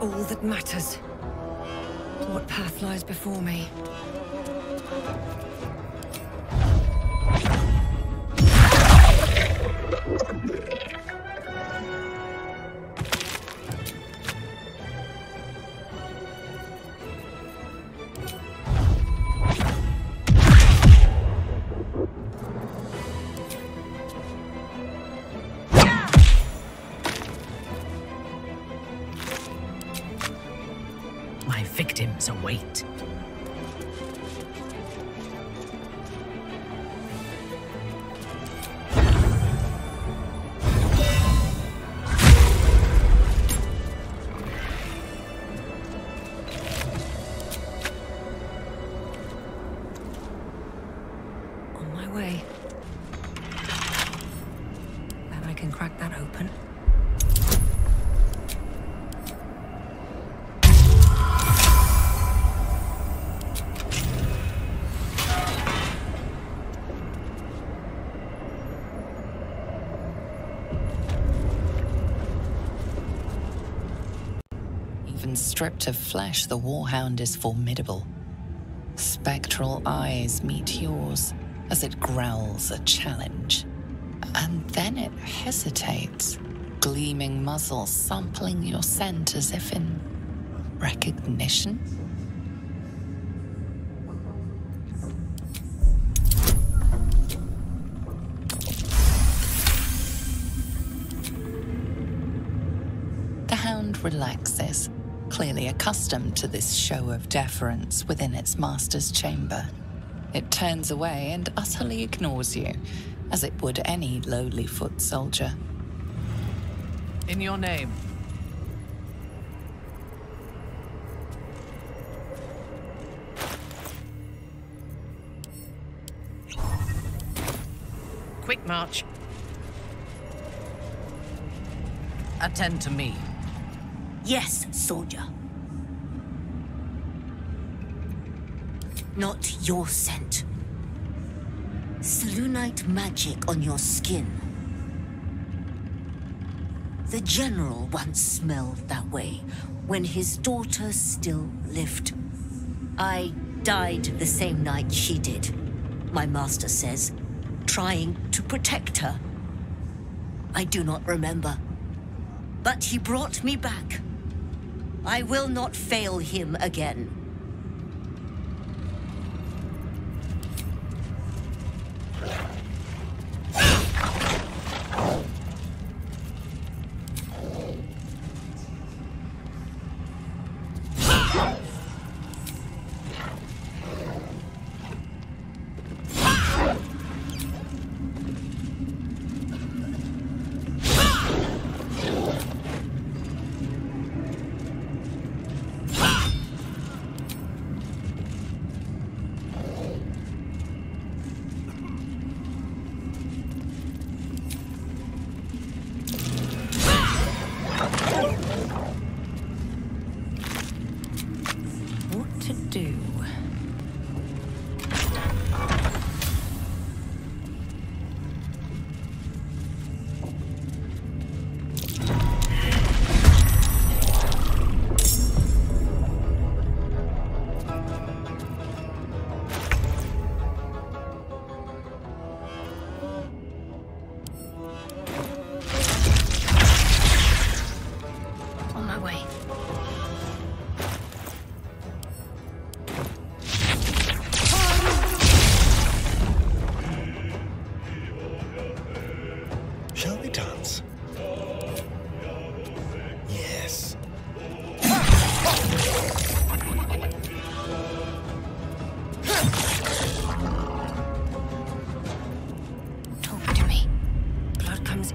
all that matters. What path lies before me? My victims await. On my way. Bet I can crack that open. Stripped of flesh, the Warhound is formidable. Spectral eyes meet yours as it growls a challenge. And then it hesitates, gleaming muzzle sampling your scent as if in recognition. The hound relaxes, clearly accustomed to this show of deference within its master's chamber. It turns away and utterly ignores you, as it would any lowly foot soldier. In your name. Quick march. Attend to me. Yes, soldier. Not your scent. Selunite magic on your skin. The general once smelled that way when his daughter still lived. I died the same night she did, my master says, trying to protect her. I do not remember. But he brought me back. I will not fail him again.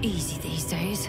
Easy these days.